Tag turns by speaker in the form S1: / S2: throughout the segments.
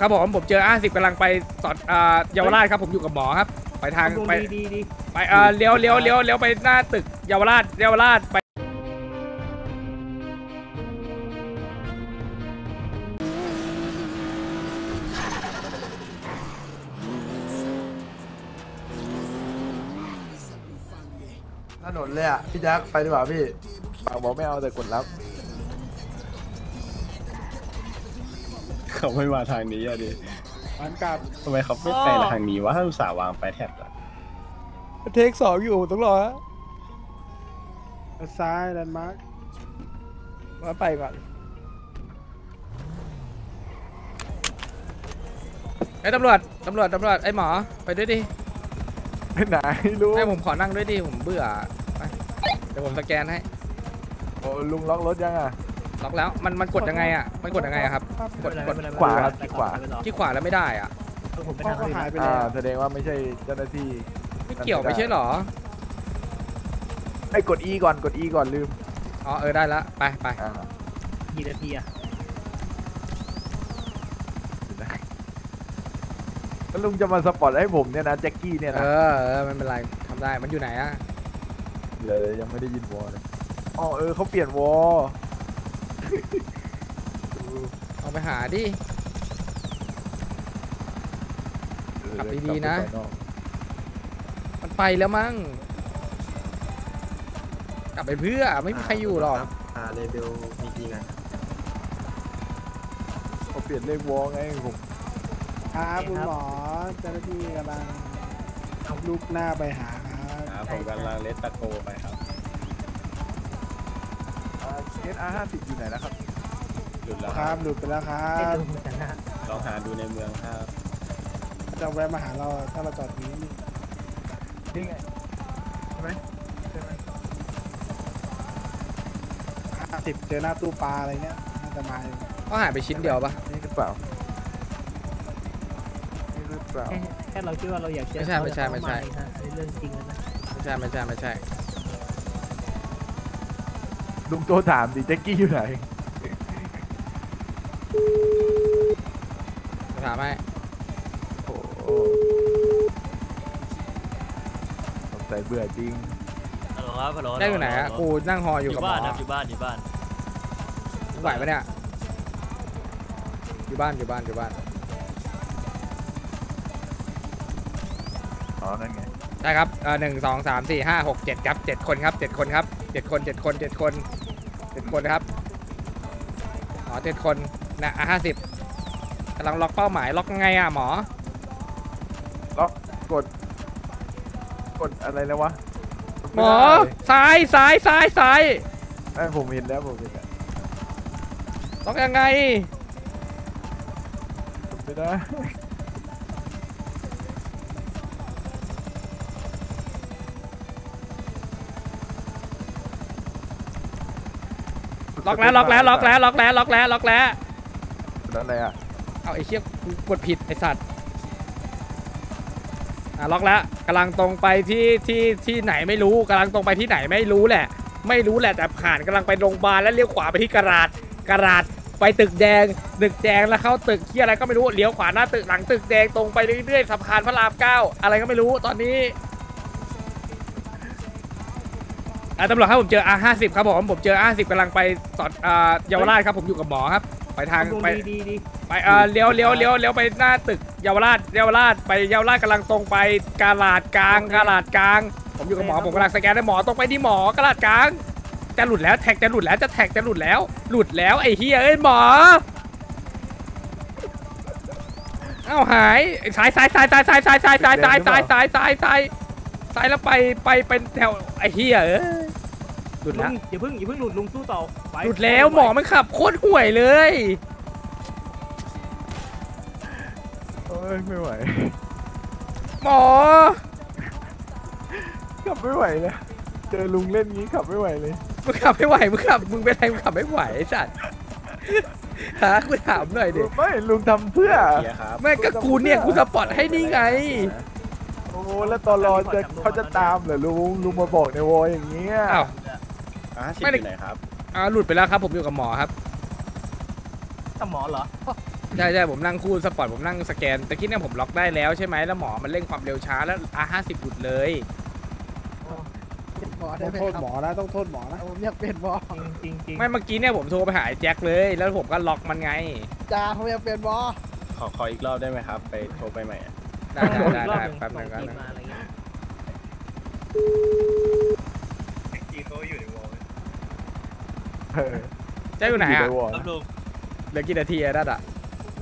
S1: ครับผมผมเจออาสิบกำลังไปสอดอ่าเยาวราชครับผมอยู่กับหมอครับ ไปทาง
S2: ดวง
S1: ไป
S2: ดีดีดี
S1: ไปเอ่อเลี้ยวเลี้ยวเลี้ยวเลี้ยวไปหน้าตึกเยาวราชเยาวราชไป
S3: ถนนเลยอะพี่แจ็คไปดีกว่าพี่ปากบอกไม่เอาแต่กดรับ
S4: เขาไม่มาทางนี้อะดิ
S2: มันกลับ
S4: ทำไมเขาไม่ไปทางนี้วะถ้าอุตส่าห์วางไปแท็บอะ
S1: เทคสองอยู่ต้องรอ
S2: ซ้ายแลนด์มาร์ค
S1: มาไปก่อนไอ้ยตำรวจตำรวจตำรวจไอ้หมอไปด้วยดิ
S3: ไปไหนลุง
S1: ให้ผมขอนั่งด้วยดิผมเบื่อไปเดี๋ยวผมสแกนให้
S3: โอ้ลุงล็อกรถยังอะ
S1: ล็อกแล้วมันมันกดยังไงอะมันกดยังไงอะครับ กดกด
S3: ขวาครับที่ขวา
S1: ที่ขวาแล้วไม่ได้อะ
S2: ผมไปทางก็หายไป
S3: อ่า
S2: แล้ว
S3: แสดงว่าไม่ใช่เจ้าหน้าที่
S1: ไม่เกี่ยวไม่ใช่หรอ
S3: ไอ้ยกด E ก่อนกด E ก่อนลืม
S1: อ๋อเออได้ละไปไป
S3: อ่า
S2: กี่นาทีอะ
S3: แล้วลุงจะมาสปอร์ตให้ผมเนี่ยนะแจ็คกี้เนี่ย
S1: เอ
S3: นะ
S1: อเออไม่เป็นไรทำได้มันอยู่ไหนอะ
S3: เดี๋ยวยังไม่ได้ยินวอลเลยอ๋อเออเขาเปลี่ยนวอล
S1: เอา ไปหาดิ ขับดีๆนะ มันไปแล้วมั้ง กลับไปเพื่อไม่มีใครอยู่หรอก
S5: อ่าเลเบลมีจริงอะ
S3: เขาเปลี่ยนเลขวอลไงผม
S2: ครับคุณหมอเจ้าหน้าที่กำลังเอาลูกหน้าไปหาครับ
S4: ครับผมกำลังเลสตะโกไปครับ
S3: เอสอาร์ห้าสิบอยู่ไหนนะครับ
S4: หลุดแล้ว
S2: ค
S4: ค
S2: รั
S4: รั
S2: บบหลุดไปแล้วครับ
S4: ลองหาดูในเมืองครับ
S2: จะแวะมาหาเราถ้าเราจอดนี้
S3: นี่ไงใช่ไหมใช่ไหม
S2: ห้าสิบเจอหน้าตู้ปลาอะไรเงี้ยน่าจะมาอยู่
S1: เขาหายไปชิ้นเดียวปะ
S3: นี่หรือเปล่านี่หรือเปล่า
S6: แค่แค่เราคิดว่าเราอยากเจอ
S1: ไม่ใช่ไม่ใช่ไม่ใช่
S6: เขาจะเข้าาเองนะอันนี้เรื่องจริงแล้วนะ
S1: ไม่ใช่ไม่ใช่ไม่ใช่
S3: ลุงโตถามดิแจ็คกี้อยู่ไหน
S1: ถามให้
S3: โอ้โหสงสัยเบื่อจริง
S7: ฮัลโหลครับฮัลโหล
S1: ได้อยู่ไหนอะกูนั่งหออ
S7: อยู่ยู่
S1: กับหม
S7: บ้า
S1: อน
S7: ครับอยู่บ้านอยู่บ้าน
S1: ไหวปะเนี่ยอยู่บ้านอยู่บ้านอยู่บ้าน
S3: อ๋อ นั่นไง
S1: ได้ครับเออหนึ่งสองสามสี่ห้าหกเจ็ดครับเจ็ดคนครับเจ็ดคนครับเจ็ดคนเจ็ดคนเจ็ดคนเจ็ดคนครับอ๋อเจ็ดคนนะอะห้าสิบกำลังล็อกเป้าหมายล็อกไงอะหมอ
S3: ล็อกกด กดอะไรแล้ววะ
S1: หมอซ้ายซ้ายซ้ายซ้าย
S3: ไอ้ยผมเห็นแล้วผมเห็นแล้ว
S1: ล็อกยังไง
S3: กดไม่ได้
S1: ล็อกแล้วล็อกแล้วล็อกแล้วล็อกแล้วล็อกแล้วล็อกแล้ว
S3: แล้วอะไรอะ
S1: เอาไอ้เชี่ยกดผิดไอ้สัตว์อะล็อกแล้วกำลังตรงไปที่ที่ที่ไหนไม่รู้กำลังตรงไปที่ไหนไม่รู้แหละ ไม่รู้แหละแต่ผ่านกำลังไปโรงพยาบาลแล้วเลี้ยวขวาไปที่กระดาษกระดาษไปตึกแดงตึกแดงแล้วเข้าตึกที่อะไรก็ไม่รู้เลี้ยวขวาหน้าตึกหลังตึกแดงตรงไปเรื่อยๆสะพานพระรามเก้าอะไรก็ไม่รู้ตอนนี้อะตำรวจครับผมเจอ R50 ครับผมผมเจอ R50 กำลังไปสอดอ่าเยาวราชครับผมอยู่กับหมอครับ ไปทาง
S2: ดวง
S1: ไป
S2: ดีดีดี
S1: ไปเอ่อเลี้ยวเลี้ยวเลี้ยวเลี้ยวไปหน้าตึกเยาวราชเยาวราชไปเยาวราชกำลังตรงไปกาลาดกลางกาลาดกลาง ผมอยู่กับหมอผมกำลังสแกนให้หมอตรงไปที่หมอกาลาดกลางจะหลุดแล้วแท็กจะหลุดแล้วจะแท็กจะหลุดแล้ว หลุดแล้วไอ้เฮียเอ้ยหมอเอ้าหายสายสายสายสายสายสายสายสายสายสายสายสายสายสายแล้วไปไปเป็นแถวไอ้เฮียเอ้ย หลุด
S6: ลุ
S1: แล้ว
S6: งอย่าเพิ่งอย่าเพิ่งหลุดลุงสู้ต่อไป
S1: หลุดแล้วหมอมันขับโคตรห่วยเลย
S3: เอ้ยไม่ไหว
S1: หมอ
S3: ขับไม่ไหวเลยเจอลุงเล่นงี้ขับไม่ไหวเลย
S1: มึงขับไม่ไหวมึงขับมึงเป็นไรมึงขับไม่ไหวไอ้สัตว์ฮะกูถามหน่อยดิ
S3: ไม่ลุงทำเพื่อ
S4: เกียร์ครับ
S1: แม่งก็กูเนี่ยกูสปอร์ตให้นี่ไง
S3: โอ้แล้วตอนรอจะเขาจะตามเหรอลุงลุงมาบอกในวอลอย่างเงี้ย
S1: อ้าว
S4: อ่าสิบ
S1: ไม่ได้
S4: อยู่ไหนครับ
S1: อ่าหลุดไปแล้วครับ ผมอยู่กับหมอครับ
S6: สมอเหรอ
S1: หใช่ใช่ผมนั่งคูดสปอร์ตผมนั่งสแกนแต่กี้เนี่ยผมล็อกได้แล้วใช่ไหมแล้วหมอมันเร่งความเร็วช้าแล้วอาห้าสิบหยุดเลย
S8: เป็นบอ
S2: ต้
S8: ได้
S2: อง
S8: ไหม
S2: โทษ
S8: ครับ
S2: หมอนะต้องโทษหมอนะ
S8: ผมอยากเป็นบอ
S6: จริงจริง
S1: ไม่เมื่อกี้เนี่ยผมโทรไปหาไอ้แจ็คเลย แล้วผมก็ล็อกมันไง
S8: จ้าผมอยากเป็นบอ
S4: ขอขออีกรอบได้ไหมครับ ไปโทรไปใหม่อะ
S1: ได้ได้ได้ได้แป๊บนึง
S6: ก่
S1: ก่
S6: อ
S1: อน น
S6: มา
S1: นะ
S6: อะไร เงี้ย
S3: เออ
S1: แจ็คอยู่ไหนอะ
S3: ใวอ
S7: ครับลุง
S1: เหลือกี่นาทีอะนั่นอะ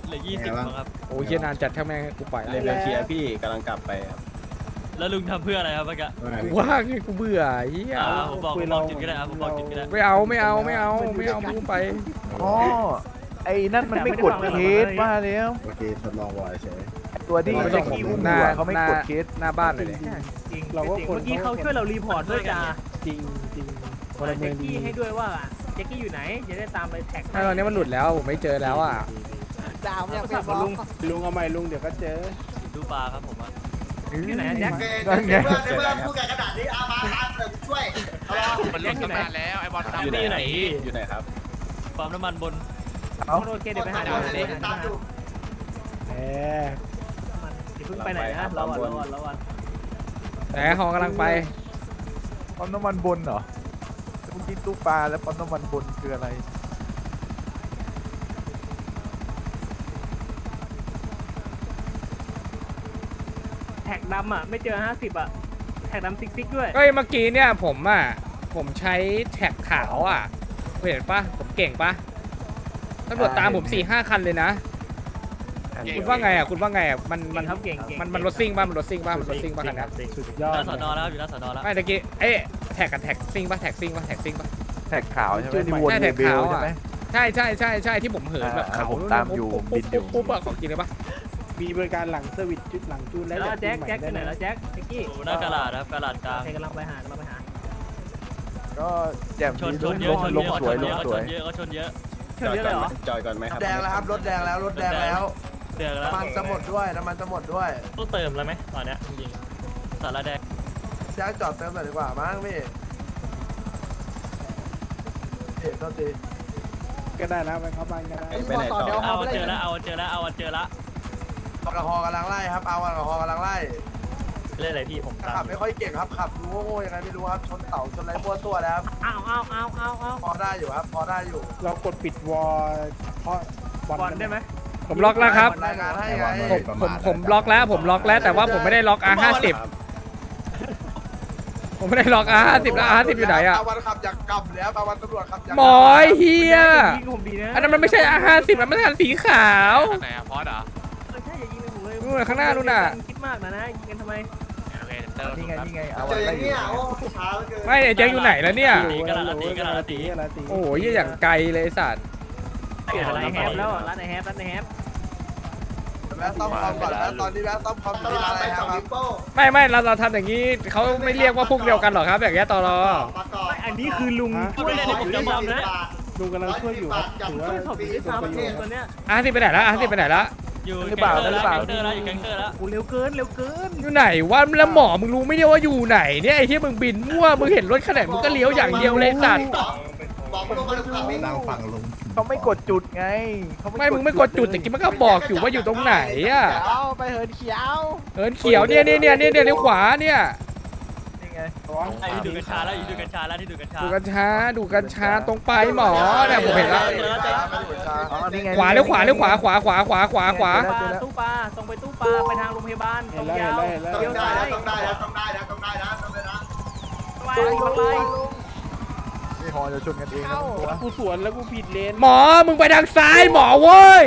S7: เหลือยี่สิบครับ
S1: โอ้ยเชี่ยนานจัดถ้าแม่งกูปล่อย
S4: เล
S1: แล้ว
S4: เวลเคลียร์พี่กำลังกลับไปครับ
S7: แล้วลุงทำเพื่ออะไรครับเมื่อกี้
S1: กูว่างไงกูเบื่อเฮีย
S7: อ่าผมบอกผมบอกจุดก็ได้ครับผมบอกจุดก็ได้
S1: ไม่เอาไม่เอาไม่เอาไม่เอาพูดไป
S3: อ๋อไอ้นั่นมันไม่กดเคสมาแล้ว
S4: โอเคทดลองวอยเฉย
S3: ตัวที่
S1: ไม่
S3: ไม่
S1: ต้
S3: ต้
S1: อ
S3: องง
S1: ผม
S3: อุ้ม
S1: หน้า
S3: หัวเขาไม่
S1: หน้าก
S3: ดเคส
S1: หน้าบ้านเลยดิ
S6: จริง
S2: เราก็คน
S6: เมื่อกี้เขาช่วยเรารีพอร์ตด้วยจ้า
S2: จริงจริงพล
S6: แจ็
S2: เมือง
S6: ค
S2: ดี
S6: กี้ให้ด้วยว่าแจ็คกี้อยู่ไหนจะได้ตามไปแท็ก
S1: ไม่ตอนนี้มันหลุดแล้วผมไม่เจอแล้วอะ
S8: จ้าผมอยากเป็นบอ
S6: ลุง
S2: ลุงเอาใหม่ลุงเดี๋ยวก็เจอ
S7: ดูปลาครับผมอะ
S6: อยู่ไหนอะแจ็ค
S3: นั่นไง
S9: เพื่อนพูดกันขนาดนี้อามาครับเดี๋ยวช่วยเอาละ
S6: มันลงตั้งนานแล้ว
S4: อยู่ไหนไหน อยู่ไหนครับ
S7: ปั๊มน้ำมันบน
S3: เอา
S6: โอเคเดี๋ยวไปหา
S9: เดี๋
S6: เดี๋
S9: ย
S6: ยวว
S9: เดี๋
S6: ไป
S9: ยว
S6: หา
S9: ตามดู
S2: แหม
S6: อย่าเพิ่งไปไหนนะรอก่อนรอก่อนรอก่อน
S1: ไหนฮอกำลังไป
S3: ปั๊มน้ำมันบนเหรอ เมื่อกี้ตู้ปลาแล้วปั๊มน้ำมันบนคืออะไร
S6: แท็กดำอะ ไม่เจอ50อะ แท็กดำซิกซิกด้วย
S1: เอ้ยเมื่อกี้เนี่ยผมอะผมใช้แท็กขาวอะเห็นปะผมเก่งปะตำรวจตามผมสี่ห้าคันเลยนะ คุณว่าไงอะคุณว่าไงอะมันมัน
S6: ครับเก่งเก่ง
S1: มันมันรถซิ่งป่ะมันรถซิ่งป่ะมันรถซิ่งป่ะคันเนี้ย
S2: สุดยอด
S7: หน้าสอนอแล้วอยู่หน้าสอนอแล้ว
S1: ไม่ตะกี้เอ๊ะแท็กกับแท็กซิ่งป่ะแท็กซิ่งป่ะแท็กซิ่งป่ะ
S3: แท็กขาวใช่ไหมที่วน
S1: ใช่
S3: เล
S1: แท็ก
S3: เบล
S1: ขาวอะ
S3: ใช่ไหม
S1: ใช่ใช่ใช่ใช่ที่ผมเหินแบบ
S3: อ่า
S1: เขา
S3: ผมตามอยู่
S1: ปุ๊บ
S3: บินอยู่
S1: ปุ๊บปุ๊บปุ๊บอะของจริงเลยปะ
S2: มีบริการหลังเซอร์วิสจุดหลังจูนและ
S6: แล้วแจ็ค
S2: ปี
S6: แจ็ค
S2: ใหม่
S6: ไปไหน
S2: ด้
S6: แล้วแจ็คแจ็คกี้
S7: อยู่หน้ากระดาษครับกระดาษกลาง
S6: ใครกำลังไปหากำลังไปหา
S3: ก็แจ่ม
S7: ชน
S3: ดี
S7: ช
S3: ล
S7: น
S3: ง
S7: เย
S3: ล
S7: อะ
S3: ง
S7: ชน
S3: ล
S7: เย
S3: ง
S7: อะ
S3: สวย
S7: ช
S3: ล
S7: น
S3: ง
S7: เยอะ
S3: สวย
S7: ชนเยอะก็ชนเยอะ
S6: เชิญเยอะเลยเหรอ
S4: จอยก่อนไหมครับ
S9: แดงแล้วครับรถแดงแล้วรถแดงแล้ว
S7: เดือดแล้ว
S9: น้ำมันจะหมดด้วยน้ำมันจะหมดด้วย
S7: ต้องเติมแล้วไหมตอนเนี้ยจริงๆสาระแดง
S9: แจ็คจอดเติมหน่อยดีกว่ามั้งพี่เอ๊ะโทษที
S2: ก็ได้นะไปเข้าบ้านก็ได้
S4: ไปไหนต่อ
S7: เอาเจอแล้วเอาเจอแล้วเอาเจอแล้ว
S9: แอลกอฮอล์กำลังไล่ครับเอาแอลกอฮอล์กำลังไล่
S7: เล่นอะไรพี่ผม
S9: ขับไม่ค่อยเก่งครับขับดูโง่ๆยังไงไม่รู้ครับชนเต่าชนอะไรมั่วตัวแล้วครับ
S6: อ้าวอ้าวอ้าวอ้าวอ้าว
S9: พอได้อยู่ครับพอได้อยู่
S2: เรากดปิดวอลเพราะบอล
S6: บอลได้ไหม
S1: ผมล็อกแล้วครับ
S9: รายงานให้ไง
S1: ผมผมผมล็อกแล้วผมล็อกแล้ว แต่ว่าผมไม่ได้ล็อก R50 ผมไม่ได้ล็อก R50 แล้ว R50 อยู่ไหนอะ
S9: ตะวันขับจากกำแล้วตะวันตำรวจขับจาก
S1: หมอเฮีย
S6: ยิงผมดีนะ
S1: อันนั้นมันไม่ใช่ R50 มันไม่ใช่คันสีขาว
S6: เออใช่อย่ายิงเลยผมเลย
S1: นู่นน่ะข้างหน้านู่นน่ะ
S6: คิดมากนะนะยิงกันทำไม
S3: นี่ไงนี่ไงเอา
S9: เจ
S3: อะ
S9: ออ
S3: ไร
S9: ย่าง
S3: อยู่
S9: เงี้ยโอ้ช้าเหลือเกิน
S1: ไม่ไอ้แจ็คอยู่ไหนแล้วเนี่ย
S7: ตีกระดาษตีกระดาษตี
S2: อะไรตี
S1: โอ้ยอย่างไกลเลยไอ้สัตว์
S6: เปลี่ยนร้านแฮปแล้วอะร้านไหนแฮปร้านไหนแฮป
S9: แวะต้อมคอมก่อนแล้วตอนนี้แวะต้อมคอมอยู่ที่ร้านอะไรครับ
S1: ไม่ไม่เราเราทำอย่างนี้เขาไม่เรียกว่าพวกเดียวกันหรอกครับอย่างเงี้ยตอรอ
S6: ไม่อันนี้คือลุงช่วยผมด้วยซ้ำนะ
S2: ลุงกำลังช่วยอยู่ครับถือว่า
S6: ช่วยผมด้วยซ้ำลุงตอนเนี้ย
S1: R50 ไปไหนแล้ว R50 ไปไหนแล้ว
S7: อยู่แก๊งเตอร์แล้วแก๊งเตอร์แล้วอยู่แก๊งเตอร์แล้ว
S6: โอ้เร็วเกินเร็วเกิน
S1: อยู่ไหนวะแล้วหมอมึงรู้ไม่ได้ว่าอยู่ไหนเนี่ยไอ้ที่มึงบินมั่วมึงเห็นรถขนาดมึงก็เลี้ยวอย่างเดียวเลยสัตว์
S9: บอกลุงมาดูขับไม่นั่งฟังลุง
S3: เขาไม่กดจุดไงเขา
S1: ไม่มึงไม่กดจุดแต่กี้มันก็บอกอยู่ว่าอยู่ตรงไหนอะ
S8: เอาไปเหินเขียว
S1: เอินเขียวเนี่ยเนี่ยเนี่ยเนี่ยเนี่ยเลี้ยวขวาเนี่ย
S3: นี่ไง
S7: ไอ้ที่ดูกัญชาแล้วอยู่ดูกัญชาแล้วที่ดูกัญชา
S1: ดูกัญชาดูกัญชาตรงไปหมอเนี่ยผมเห็นแล้ว
S3: อ๋อนี่ไง
S1: ขวาเลี้ยวขวาเลี้ยวขวาขวาขวาขวาขวาขวา
S6: ปลาตู้ปลาตรงไปตู้ปลาไปทางโรงพยาบาลต
S2: เห็
S6: ร
S2: น
S6: ง
S2: แล้ว
S6: ยา
S2: เห็น
S6: ว
S2: แล้วเห็นแล้ว
S6: เลี้ยวซ้าย
S9: ต้องได้นะต้องได้นะต้องได้นะต้องได้นะ
S6: ไปไป
S3: นี่หอจะชนกันเองนะตัว
S2: กูสวนแล้วกูผิดเลน
S1: หมอมึงไปทางซ้ายหมอเว้ย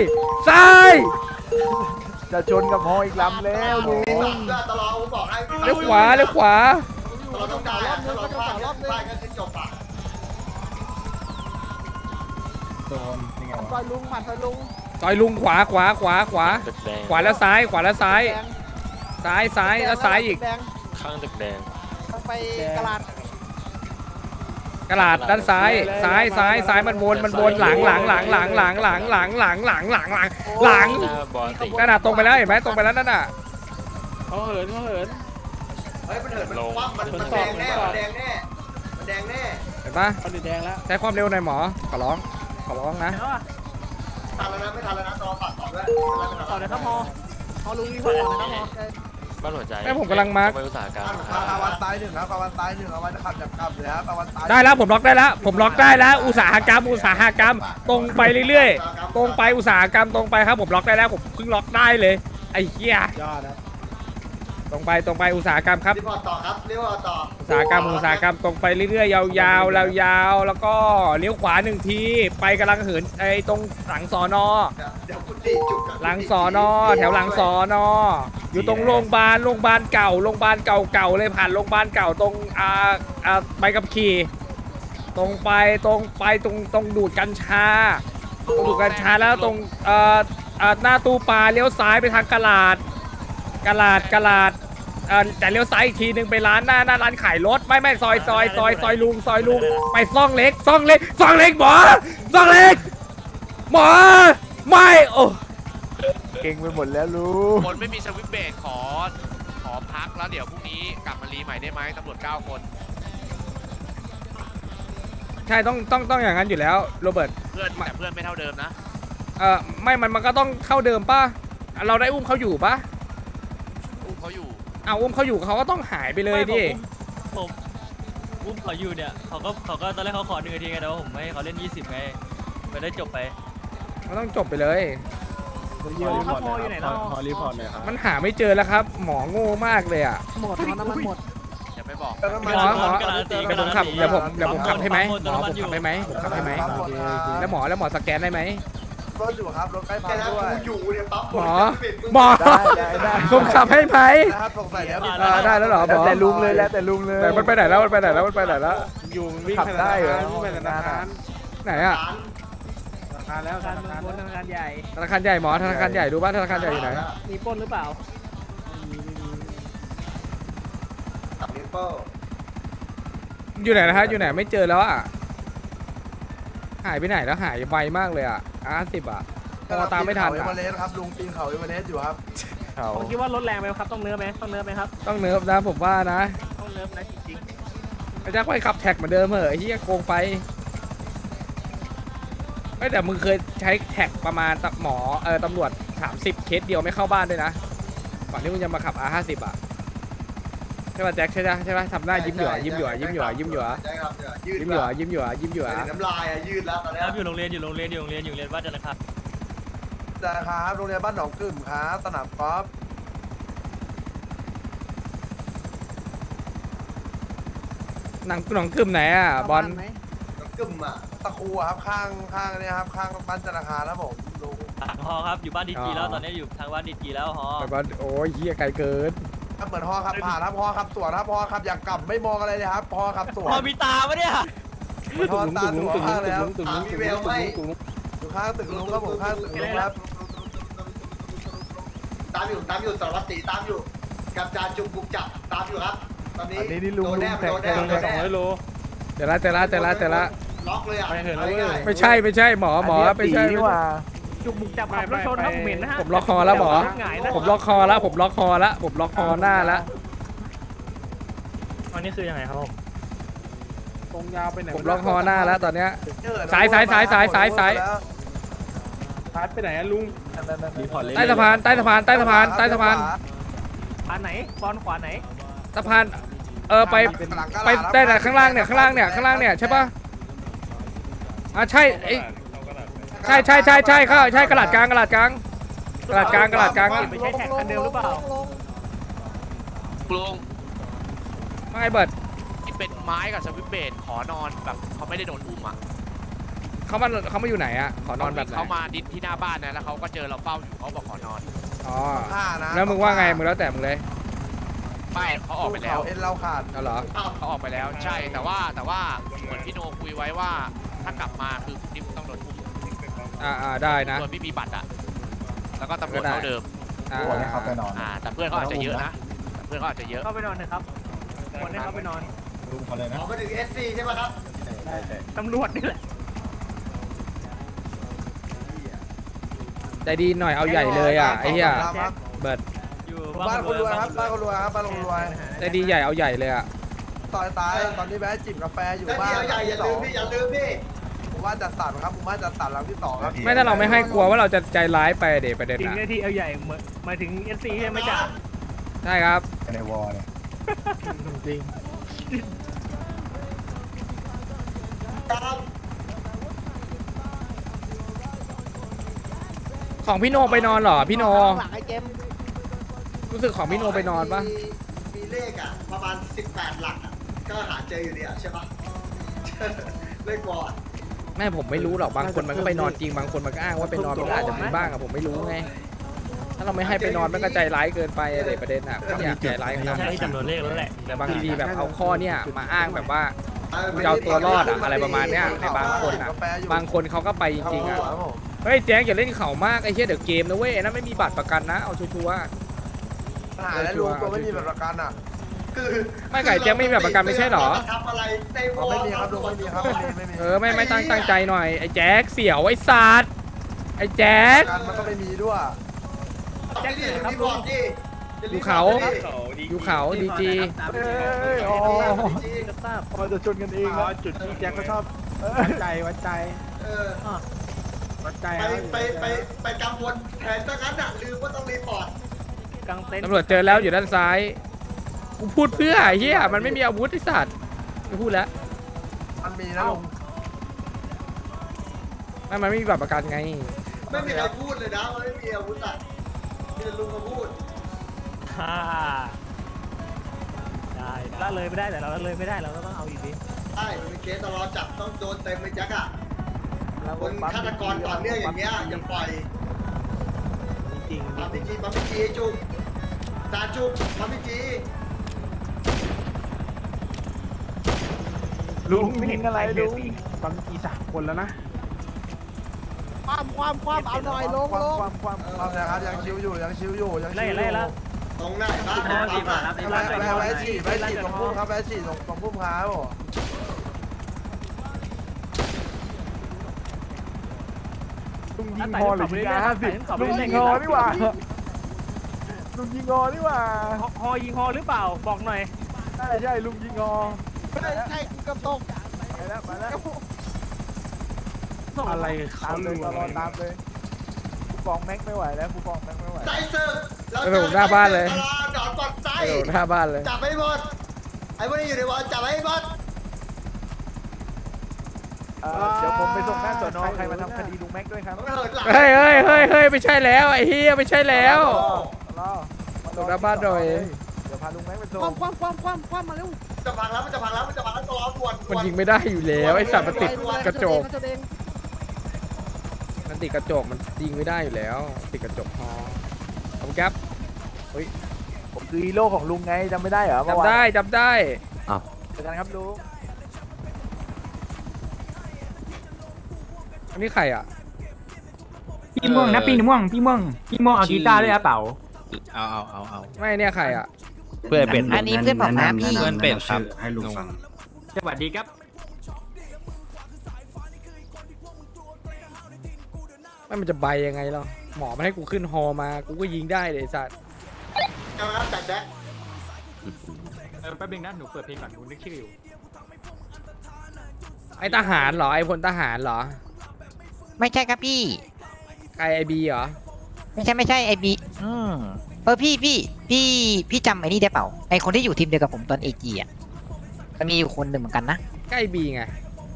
S1: ซ้าย
S3: จะชนกับหออีกลำแล้วลุง
S9: มีสับด้วยตลอดผมบอกให้
S1: เลี้ยวขวาเลี้ยวขวา
S9: ตลอดต้องได้อะตลอดบ้านเนี่ยบ้านกันจะจบอะ
S8: ซอยลุงหมัดซอยลุง
S1: ซอยลุงขวาขวาขวาขวา ขวาแล้วซ้ายขวาแล้วซ้าย
S8: แดง
S1: ซ้ายซ้ายแล้วซ้ายอีก
S8: แดง
S7: ข้างตึกแดง
S8: ต้องไปกระลาด
S1: กระดาษด้านซ้ายซ้ายซ้ายซ้ายมันวนมันวนหลังหลังหลังหลังหลังหลังหลังหลังหลังหลังหลังหลังกระดาษตรงไปแล้วเห็นไหมตรงไปแล้วนั่นน่ะ
S2: เขาเหินเขาเหิน
S9: เฮ้ยมันเหินมันคว่ำมันมันแดงแน่มันแดงแน่มันแดงแน่
S1: เห็นปะ
S2: เขาแดงแล้ว
S1: ใช้ความเร็วหน่อยหมอขอร้องขอร้องนะ
S6: แล้วอะ
S9: ทันแล้วนะไม่ทันแล้วนะตอนปัดต่อด้วย
S6: ต่อเลยครับพอพอลุงรีพอร์ตต่อเลยครับพอ
S7: บ้านหัวใจ
S1: แม่ผมกำลังมาร์ค
S7: ไปอุตสาหกรรม
S9: อาวันตายหนึ่งครับอาวันตายหนึ่งอาวันขับจับกลับเลยครับอาวันตาย
S1: ได้แล้วผมล็อกได้แล้วผมล็อกได้แล้ว อุตสาหกรรมอุตสาหกรรม ตรงไปเรื่อยๆ ตรงไปอุตสาหกรรมตรงไปครับผมล็อกได้แล้วผมเพิ่งล็อกได้เลยไอ้เหี้ย
S2: ยอดครับ
S1: ตรงไปตรงไปอุตสาหกรรมครับ
S9: รีพอร์ตต่อครับเรียกว่าต่อ
S1: อุตสาหกรรมอุตสาหกรรมตรงไปเรื่อยๆยาวๆแล้วยาวแล้วก็เลี้ยวขวาหนึ่งที ไปกำลังเหินไอ้ตรงหลังสอนอ
S9: เดี๋ยวกุฏิจุกกับ
S1: หลังสอนอแถวหลังสอนออยู่ตรงโรงพยาบาลโรงพยาบาลเก่าโรงพยาบาลเก่าๆเลยผ่านโรงพยาบาลเก่าตรงอ่าอ่าใบกับขี่ตรงไปตรงไปตรงตรงดูดกัญชาตรงดูดกัญชาแล้วตรงเอ่อเอ่อหน้าตู้ปลาเลี้ยวซ้ายไปทางกลาด กลาดกลาดเอ่อแต่เลี้ยวซ้ายอีกทีหนึ่งไปร้านหน้าหน้าร้านขายรถไม่ไม่ซอยซอยซอยซอยลุงซอยลุงไปซ่องเล็กซ่องเล็กซ่องเล็กหมอซ่องเล็กหมอไม่โอ้
S3: เก่งไปหมดแล้วลุง
S10: คนไม่มีสวิตช์เบรกขอขอพักแล้วเดี๋ยวพรุ่งนี้กลับมารีใหม่ได้ไหมตำรวจ9คน
S1: ใช่ต้องต้องต้องอย่างนั้นอยู่แล้วโรเบิร์ต
S10: เพื่อนแต่เพื่อนไม่เท่าเดิมนะ
S1: เอ่อไม่มันมันก็ต้องเข้าเดิมป่ะเราได้อุ้มเขาอยู่ป่ะ
S10: อุ้ม เขาอยู่
S1: เอาอุ้มเขาอยู่เขาก็ต้องหายไปเลยดิ
S7: ผมอุ้มเขาอยู่เนี่ยเขาก็เขาก็ตอนแรกเขาขอหนึ่งนาทีไงแต่ว่าผมไม่ให้เขาเล่น 20 ไงไปได้จบไป
S1: มันต้องจบไปเลย
S6: พอครับพออยู่ไหนแล้ว
S4: ขอรีพอร์ตหน่อยครับ
S1: มันหาไม่เจอแล้วครับ หมอโง่มากเลยอะ
S8: หมดน้ำมันหมด
S10: อย่าไปบอก
S9: แล้วก็
S1: หม
S9: มา
S1: อหมอ
S7: กระดาษตี
S1: เดี๋ยวผมขับเดี๋ยวผมเดี๋ยวผมขับให้ไหมหมอผมขับให้ไหมผมขับให้ไหมแล้วหมอแล้วหมอสแกนได้ไหม
S9: รถอยู่ครับรถใกล้พั
S6: แค่
S9: ง
S6: นั้น
S9: ด้วย
S6: กูอยู่เนี่ยปั๊บ
S1: หมอหมอ
S3: ได้ได้ได้
S1: ผมขับให้ไหม
S9: นะครับสงสัยแล้ว
S1: อ่าได้แล้วเหรอหม
S3: แล้ว
S1: อ
S3: แต่ลุงเลยแล้วแต่ลุงเลย
S1: แต่มันไปไหนแล้วมันไปไหนแล้วมันไปไหนแล้ว
S2: อยู่วิ่ง
S3: ขับได้เหรอ
S2: วิ่งไปธนาคาร
S1: ไหนอะ
S2: ธนาคารแล้วธ
S6: การ
S2: นา
S6: เมือง
S2: คาร
S6: บนธนาคารใหญ่
S1: ธนาคารใหญ่หมอธนาคารใหญ่ดูบ้านธนาคารใหญ่อยู่ไหน
S6: มีปล้นหรือเปล่า
S9: กับนิ้วโป้ง
S1: อยู่ไหนนะฮะอยู่ไหนไม่เจอแล้วอะ หายไปไหนแล้วหายไวมากเลยอะอาสิบอะพอตามไม่ทัน
S9: เอ
S1: อะ
S9: เวอเรสต์ครับลุงปีนเขาเอเวอเรสต์อยู่ครับ
S3: เขา
S6: ผมคิดว่ารถแรงไปครับต้องเนื้อไหมต้องเนื้อไหมครับ
S1: ต้องเนิร์ฟนะผมว่านะ
S6: ต้องเนื้อนะจริง
S1: ไอ้แจ็คไปขับแท็กเหมือนเดิมเหอะไอ้ที่โกงไปไม่แต่มึงเคยใช้แท็กประมาณตหมอเออตำรวจ30เคสเดียวไม่เข้าบ้านด้วยนะก่อนที่มึงจะมาขับ R50 อะ ใช่ป่ะแจ็คใช่ไหมใช่ไหมทำหน้ายิ้มหยั่วยิ้มหยั่วยิ้มหยั่วยิ้มหยั่ว
S9: ใช่ครับยืด
S1: ยิ้มหยั่วยิ้มหยั่วยิ้มหยั่ว
S9: น้ำลายอะยืดแล้วตอนนี้
S7: ครับอยู่โรงเรียนอยู่โรงเรียนอยู่โรงเรียนอยู่โรงเรียนบ้านจันทร์นะครับ
S9: จะครับโรงเรียนบ้านหนองกึ่มครับสนามกอล์ฟ
S1: หนังหนังกึ่มไหนอะบอล
S8: ไหม
S9: หนองกึ่มอะตะคูอะครับข้างข้างเนี่ยครับข้างบ้านธนาคารครับผมลุง
S7: ฮอครับอยู่บ้านดีจีแล้วตอนนี้อยู่ทางบ้านดีจีแล้วฮอ
S1: แต่บอลโอ้ยเฮียไกลเกิน
S9: ถ้าเปิดฮอขับผ่านครับฮอขับสวนครับฮอขับอยากกลับไม่มองอะไรเลยครับฮอขับสวน
S7: ฮอมีตาปะเนี่ย
S9: ฮอตาสวนข้างเลยครับ
S2: ตุ่มนุ้งตุ่มนุ้งตุ่มนุ้งตุ่มนุ้ง
S9: อยู่ข้างตึกลุงครับผมข้างตึกลุงครับ
S5: ตามอยู่ตามอยู่สารวัตรตีตามอยู่ กับจานจุกบุกจับตามอยู่ครับ ตอนนี้
S3: อันนี้นี่ลุง
S5: โดน
S3: ลุ
S5: แน่
S3: ง
S5: โด
S3: แท็ก
S5: น
S3: แท็
S5: แน่
S3: ก
S5: โดน
S2: สอง
S5: แน่
S2: ร้อยโล
S1: แต่ละแต่ละแต่ละแต่ละ
S5: ล็อกเลยอะ
S2: ไปเถอะนะาเว้ย
S5: ง่ายๆ
S1: ไม่ใช่ไม่ใช่หมอหมอ
S3: อัน
S1: ไม่
S3: นี้
S1: ใช่
S3: ตีนี่หว่า
S6: ๆ จุกบุกจับขับรถชนครับผมเห็นนะฮะ
S1: ผมล็อกคอแล้วหมอ
S6: หงายนะ
S1: ผมล็อกคอแล้วผมล็อกคอแล้วผมล็อกคอหน้าแล้ว
S7: อันนี้คือยังไงครับผม
S2: ตรงยาวไปไหน
S1: ผมล็อกคอหน้าแล้วตอนเนี้ย
S9: เจอนะ
S1: สายสายสายสายสายสาย
S2: พาร์ทไปไหนอะลุง
S4: รีพอร์ตเล่น
S1: ใต้สะพานใต้สะพานใต้สะพานใต้สะพาน
S6: ขวาไหนบอลขวาไหน
S1: สะพานเออไปไปได้แต่ข้างล่างเนี่ยข้างล่างเนี่ยข้างล่างเนี่ยใช่ปะอะใช่ไอ้ ใช่ใช่ใช่ใช่เข้าใช่กระดาษกลางกระดาษกลางกระดาษกลางกระดาษกลางอะ
S6: ไม่ใช่แท็กคันเดิมหรือเปล่า
S10: ลุง
S1: ไม่เบิร์ด
S10: ที่เป็นไม้กับสวิเบรกขอนอนแบบเขาไม่ได้โดนอุ้มอะ
S1: เขามาเขามาอยู่ไหนอะขอนอนแบบไหน
S10: เขามาดินที่หน้าบ้านนะแล้วเขาก็เจอเราเฝ้าอยู่เขาบอกขอนอน
S1: อ๋อแล้วมึงว่าไงมึงแล้วแต่มึงเลย
S10: ไม่เขาออกไปแล้ว
S9: เอ็นเราขาด
S1: เหรอ
S10: เขาออกไปแล้วใช่แต่ว่าแต่ว่าเหมือนพี่โนคุยไว้ว่าถ้ากลับมาคือนิม องโดนอุ้ม
S1: อ่าอ่าได้นะ
S10: โดยไม่มีบัตรอะ แล้วก็ตำรวจ
S1: ก็ได้
S10: เท่าเดิม
S1: อ่า
S3: เขาไปนอน
S10: อ่า แต่เพื่อนเขาอาจจะเยอะนะแต่เพื่อนเขาอาจจะเยอะ
S6: เข้าไปนอนเถอะครับ คนให้เขาไปนอน
S4: ลุงเขาเลยนะ
S5: ออกมาถึงเอสซีใช่ไหมครับ
S6: ตำรวจนี่แหละ
S1: ใจดีหน่อยเอาใหญ่เลยอะไอ้เหี้ย
S9: ครับ
S1: เบิร์ด
S7: อยู่
S9: บ้านคนรวยครับบ้านคนรวยครับบ้านคนรวย
S1: ใจดีใหญ่เอาใหญ่เลยอะ
S9: ซอยตายตอนนี้แวะจิบกาแฟอยู่
S5: แล้ว
S9: บ้า
S5: พี่
S9: น
S5: เอาใหญ่อย่าลืมพี่อย่าลืมพี่
S9: ผมว่าจัดสรรครับผมว่าจัดสรรหลังที่สองครับ
S1: ไม่ถ้าเราไม่ให้กลัวว่าเราจะใจร้ายไปเดี๋ยวประเด็น
S6: ถึง
S1: อะ
S6: ได้ที่เอาใหญ่เหมือนหมายถึงเอฟซีใช่ไหมจ๊ะ
S1: ใช่ครับ
S3: ในวอลเนี่ย
S2: จริง
S5: ครับ
S1: ของพี่โนไปนอนเหรอพี่โน
S8: หลังไอ้เจมส์
S1: รู้สึกของพี่โนไปนอนปะ
S5: มีมีเลขอะประมาณ 18 หลักอะก็หาเจออยู่ดีอะใช่ปะ เลขบอร์ด
S1: แม่ผมไม่รู้หรอกบางคนมันก็ไปนอนจริงบางคนมันก็อ้างว่าไปนอนมันก็อาจจะมีบ้างอะผมไม่รู้ไงถ้าเราไม่ให้ไปนอนมันก็ใจร้ายเกินไปอะเด็ประเด็นอะไม่อยากใจร้ายขนาดนั้น
S7: ใช้จำนวนเลขแล้วแหละ
S1: แต่บางทีแบบเอาข้อเนี่ยมาอ้างแบบว่ากูจะเอาตัวรอดอะอะไรประมาณเนี้ยในบางคนอะบางคนเขาก็ไปจริงๆอะ
S9: ครับผม
S1: เฮ้ยแจ๊งอย่าเล่นเข่ามากไอ้เหี้ยเดี๋ยวเกมนะเว้ยไอ้นั่นไม่มีบัตรประกันนะเอาชัวร์
S9: ปัญหาและลุงตัวไม่มีแบบประกันอะ
S5: คือ
S1: ๆไม่ไก่แจ๊งไม่มีบัตรประกันไม่ใช่เหรอ
S5: ทำอะไรในว
S9: อ๋อ
S5: อ
S9: ไม่มีครับลุงไม่มีครับไม่มีไม่มี
S1: เออไม่ไม่ตั้งตั้งใจหน่อยไอ้แจ๊กเสี่ยวไอ้สัตว์ไอ้แจ๊ก
S9: ประกันมันก็ไม่มีด้วย
S5: แจ็คดิรีบบอกดิ
S1: อยู่เขา อยู่เขาดีจี
S3: เอ้ยอ๋อ
S6: รับทราบ
S3: พอจะชนกันเอง
S2: อ๋อ
S3: นะ
S2: จุดที่แจ็คเขาชอบวัดใจวัดใจ
S5: เออ
S2: วัดใจ
S5: ไป
S2: ครับ
S5: ไปไปไปกังวลแทนซะงั้นอะลืมว่าต้อง report
S6: กางเต็นท์
S1: ตำรวจเจอแล้วอยู่ด้านซ้าย กูพูดเพื่อไอ้เหี้ยมันไม่มีอาวุธไอ้สัตว์ไม่พูดแล้ว
S9: มันมีนะลุง
S1: ไม่มันไม่มีบัตรประกันไง
S5: ไม่มีใครพูดเลยนะว่าไม่มีอาวุธอะมีแต่ลุงมาพูด
S6: ฮ่าได้ละเลยไม่ได้แต่เราละเลยไม่ได้เราก็ต้องเอาอยู่ดี
S5: ใช่มันเป็นเคสตลอดจับต้องโดนเต็มไปแจ็คอะคนฆาตกรต่อเนื่องอย่างเงี้ยอย่าปล่อย
S6: จริง
S5: ปั๊มพีจีปั๊มพีจีจุ๊บจานจุ๊บปั๊มพีจี
S3: ลุงยิงอะไรลุง
S2: บางทีสามคนแล้วนะ
S8: ความความความเอาหน่อยลง
S3: ความ
S8: ลง
S3: ความความ
S9: ความนะครับยังชิวอยู่ยังชิวอยู่ยังชิ
S6: ไล่
S9: วอยู่
S6: ไล่แล้ว
S5: ตรงไหนบ้างปั๊มอะ
S9: แวะแวะแวะฉีดแวะฉีดตรงพุ่มครับแวะฉีดตรงตรงพุ่มครับผม
S3: ลุงยิงฮอหรือยิงอาห้าสิบลุงยิงฮอนี่หว่าลุงยิงฮอนี่หว่า
S6: ฮอยิงฮอหรือเปล่าบอกหน่อย
S3: ใช่ใช่ลุงยิงฮอ
S8: ใช่ใช่กูกำตก
S3: ไปแล้วไปแล้ว
S2: อะไร
S3: ตา
S2: เขา
S3: มเลย
S2: รู้
S3: ต
S2: อะไร
S3: ลอดตามเลยผู้กองแม็กไม่ไหวแล้วผู้กองแม็กไม่ไหว
S5: ใจศึกเรา
S1: ไปผมหน้าบ้านเลย
S5: ตลอดดอนปอดไส้
S1: กระโดดหน้าบ้านเลย
S5: จับให้หมดไอ้พวกนี้อยู่ในวอลจับให้หมด
S3: เอ่อเดี๋ยวผมไปส่งหน้าสอนอใครมาทำคดีลุงแม็กด้วยครับ
S5: มันเหินหลัง
S1: เฮ้ยเฮ้ยเฮ้ยเฮ้ยไม่ใช่แล้วไอ้เฮียไม่ใช่แล้ว
S3: รอ
S1: ส่งหน้าบ้านหน่อย
S8: ความความความความความมาเร็ว
S5: จะพังแล้วมันจะพังแล้วมันจะพังแล้วตัวร้อนด่วน
S1: มันยิงไม่ได้อยู่แล้วไอ้สัตว์มันติดกระจก
S8: แสดง
S1: มันติดกระจกมันยิงไม่ได้อยู่แล้ว ติดกระจกฮอขอบคุณครับ
S3: ผมคือฮีโร่ของลุงไงจำไม่ได้เหรอเมื่อ
S1: จำ
S3: วาน
S1: ได้จำได้
S3: เจอกันครับลุง
S1: อันนี้ใครอะ
S11: พี่ม่วงนะพี่ม่วงพี่ม่วงพี่ม่วงเอากีตาร์ด้วยกระเป๋า
S4: เอาเอาเอาเอา
S1: ไม่เนี่ยใครอะ
S4: เพื่อนเป็ด
S8: อันนี้เพื่อนผมนะพี่
S4: เพื่อนเป็ดครับให้ลุงฟัง
S11: สวัสดีครับ
S1: ไม่มันจะใบยังไงหรอหมอมันให้กูขึ้นฮอมา กูก็ยิงได้เลยไอ้สัตว์
S5: เอาละครับจัดแจ็ค
S11: เออแป๊บนึงนะหนูเปิดเพลงก่อนหนูนึกชื่ออยู่
S1: ไอ้ทหารเหรอไอ้พลทหารเหรอ
S8: ไม่ใช่ครับพี่
S1: ใครไอบีเหรอ
S8: ไม่ใช่ไม่ใช่ไอบีอืม เออพี่พี่พี่พี่จำไอ้นี่ได้เปล่าไอคนที่อยู่ทีมเดียวกับผมตอนเอจีอะมันมีอยู่คนหนึ่งเหมือนกันนะ
S1: ใกล้บีไง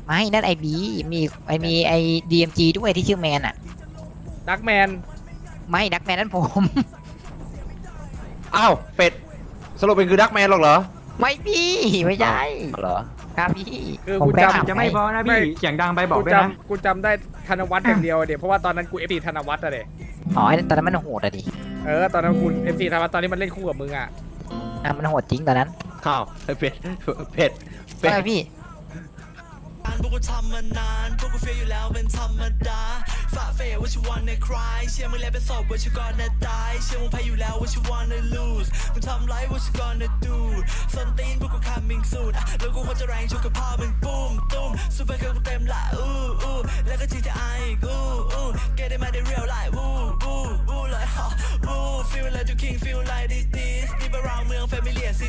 S8: ไม่นั่นไอบีมีไอมีไอดีเอ็มจีด้วยที่ชื่อแมนอะ
S1: ดักแมน
S8: ไม่ดักแมนนั่นผม
S4: อ้าวเป็ดสรุปเป็นคือดักแมนหรอกเหรอ
S8: ไม่พี่ไม่ใช่
S4: เหรอ
S8: ครับพี่
S1: คือ
S8: ผม
S1: กู
S8: แค่
S1: จำ
S8: ถาม
S11: จะไม่พอนะ
S1: ไม่
S11: พี่เสียงดังไปบอก
S1: กู
S11: ด้วยนะ
S1: จำกูจำได้ธนวัฒน์อย่างเดียวเดี๋ยวเพราะว่าตอนนั้นกูเอฟซีธนวัฒน์อะเด็
S8: อ๋อไอ้ตอนนั้นมันโหดอะดิ
S1: เออตอนนั้นกูเอฟซีธนวัฒน์ตอนนี้มันเล่นคู่กับมึงอะ
S8: อะมันโหดจริงตอนนั้น
S4: อ้าวเป็ดเป็ดเป็ด
S8: ใช่พี่
S12: พวกกูทำมานานพวกกูเฟียอยู่แล้วเป็นธรรมดา ฝ่าเฟย what you wanna cry เชื่อมึงแล้วเป็นศพ what you gonna die เชื่อมึงแพ้อยู่แล้ว what you wanna lose มึงทำไร what you gonna do ส้นตีนพวกกู coming soon อะแล้วกูควรจะแรงชุกกับพ่อมึงปุ้มตุ้มซูเปอร์เกิร์ลกูเต็มละอู้อู้แล้วก็ GTI อีกอู้อู้ get it มาได้ real life วู้วู้วู้เลยฮะวู้ feel like you king feel like this this deep around เมือง familiar city